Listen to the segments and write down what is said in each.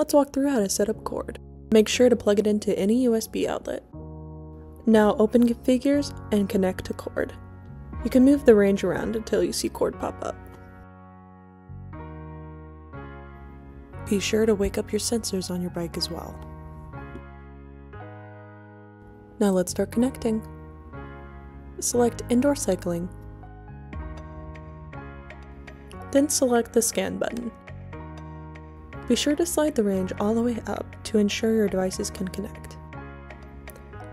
Let's walk through how to set up CÔRD. Make sure to plug it into any USB outlet. Now open Configures and connect to CÔRD. You can move the range around until you see CÔRD pop up. Be sure to wake up your sensors on your bike as well. Now let's start connecting. Select Indoor Cycling. Then select the Scan button. Be sure to slide the range all the way up to ensure your devices can connect.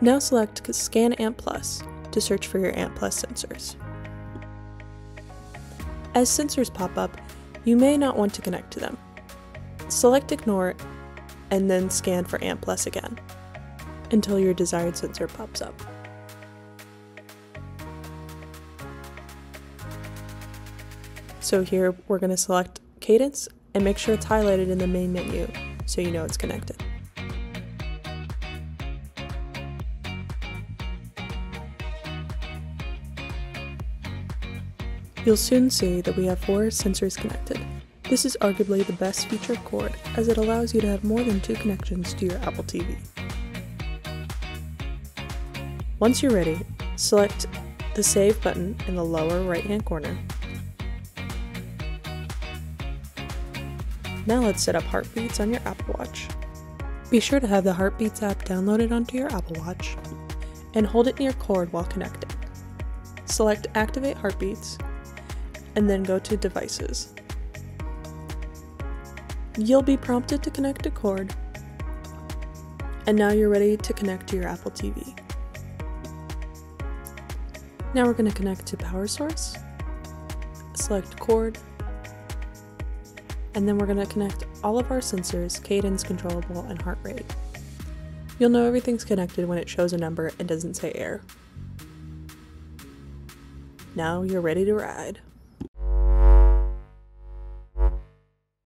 Now select Scan ANT+ to search for your ANT+ sensors. As sensors pop up, you may not want to connect to them. Select Ignore and then scan for ANT+ again until your desired sensor pops up. So here we're going to select Cadence and make sure it's highlighted in the main menu so you know it's connected. You'll soon see that we have four sensors connected. This is arguably the best feature of CÔRD as it allows you to have more than two connections to your Apple TV. Once you're ready, select the Save button in the lower right hand corner. Now let's set up heartbeats on your Apple Watch. Be sure to have the Heartbeats app downloaded onto your Apple Watch and hold it near CÔRD while connecting. Select Activate Heartbeats and then go to Devices. You'll be prompted to connect to CÔRD and now you're ready to connect to your Apple TV. Now we're going to connect to power source, select CÔRD, and then we're going to connect all of our sensors, cadence, controllable, and heart rate. You'll know everything's connected when it shows a number and doesn't say error. Now you're ready to ride.